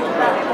Gracias.